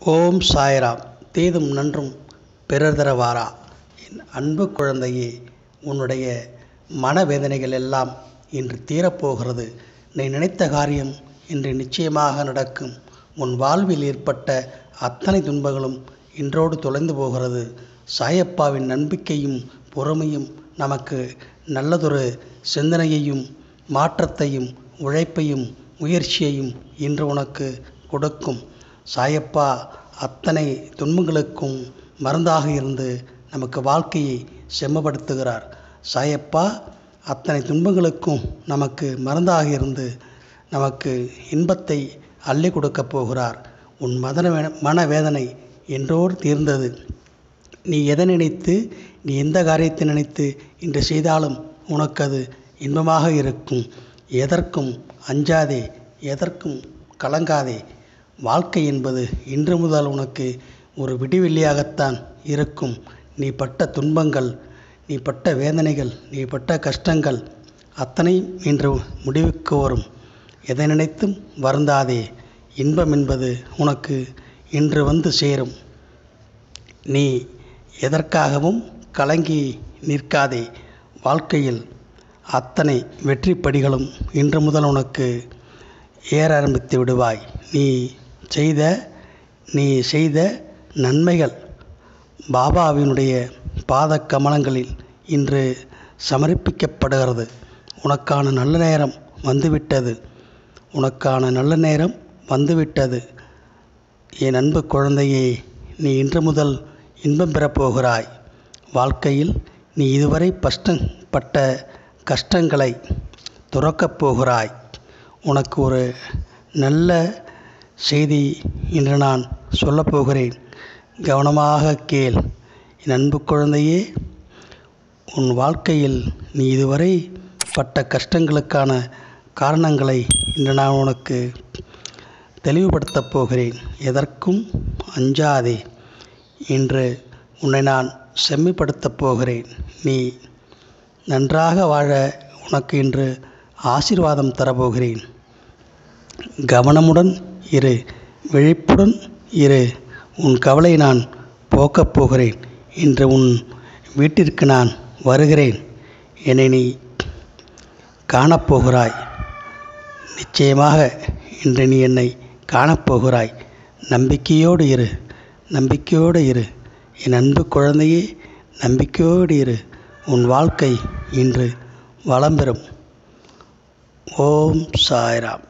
ஓம் சாய்ராம். தீதும் நன்றும் பிறர் என் அன்பு குழந்தையே உன்னுடைய மனவேதனைகள் எல்லாம் இன்று தீரப்போகிறது. நீ நினைத்த காரியம் இன்று நிச்சயமாக நடக்கும். உன் வாழ்வில் ஏற்பட்ட அத்தனை துன்பங்களும் இன்றோடு தொலைந்து போகிறது. சாயப்பாவின் நம்பிக்கையும் பொறுமையும் நமக்கு நல்லதொரு சிந்தனையையும் மாற்றத்தையும் உழைப்பையும் முயற்சியையும் இன்று உனக்கு கொடுக்கும். சாயப்பா அத்தனை துன்பங்களுக்கும் மருந்தாக இருந்து நமக்கு வாழ்க்கையை செம்மப்படுத்துகிறார். சாயப்பா அத்தனை துன்பங்களுக்கும் நமக்கு மருந்தாக இருந்து நமக்கு இன்பத்தை அள்ளி கொடுக்கப் போகிறார். உன் மதன மனவேதனை என்றோடு தீர்ந்தது. நீ எதை நினைத்து நீ எந்த காரியத்தை நினைத்து இன்று செய்தாலும் உனக்கு அது இன்பமாக இருக்கும். எதற்கும் அஞ்சாதே எதற்கும் கலங்காதே வாழ்க்கை என்பது இன்று முதல் உனக்கு ஒரு விடிவெள்ளியாகத்தான் இருக்கும். நீ பட்ட துன்பங்கள் நீ பட்ட வேதனைகள் நீ பட்ட கஷ்டங்கள் அத்தனையும் இன்று முடிவுக்கு வரும். எதை நினைத்தும் வருந்தாதே. இன்பம் என்பது உனக்கு இன்று வந்து சேரும். நீ எதற்காகவும் கலங்கி நிற்காதே. வாழ்க்கையில் அத்தனை வெற்றி படிகளும் இன்று முதல் உனக்கு ஏற ஆரம்பித்து விடுவாய். நீ செய்த நீ செய்த நன்மைகள் பாபாவினுடைய பாத கமலங்களில் இன்று சமர்ப்பிக்கப்படுகிறது. உனக்கான நல்ல நேரம் வந்துவிட்டது. உனக்கான நல்ல நேரம் வந்துவிட்டது. என் அன்பு குழந்தையே நீ இன்று முதல் இன்பம் பெறப்போகிறாய் வாழ்க்கையில் நீ இதுவரை கஷ்டப்பட்ட கஷ்டங்களை துறக்கப் போகிறாய். உனக்கு ஒரு நல்ல செய்தி இன்று நான் சொல்லப்போகிறேன். கவனமாக கேள். என் அன்பு குழந்தையே உன் வாழ்க்கையில் நீ இதுவரை பட்ட கஷ்டங்களுக்கான காரணங்களை இன்று நான் உனக்கு தெளிவுபடுத்தப் போகிறேன். எதற்கும் அஞ்சாதே இன்று உன்னை நான் செம்மைப்படுத்தப் போகிறேன். நீ நன்றாக வாழ உனக்கு இன்று ஆசீர்வாதம் தரப்போகிறேன். கவனமுடன் இரு. விழிப்புடன் இரு. உன் கவலை நான் போக்கப் போகிறேன். இன்று உன் வீட்டிற்கு நான் வருகிறேன். என்னை நீ காணப்போகிறாய் நிச்சயமாக இன்று நீ என்னை காணப்போகிறாய் நம்பிக்கையோடு இரு. நம்பிக்கையோடு இரு. என் அன்பு குழந்தையே நம்பிக்கையோடு இரு. உன் வாழ்க்கை இன்று வளம் பெறும் ஓம் சாய்ராம்.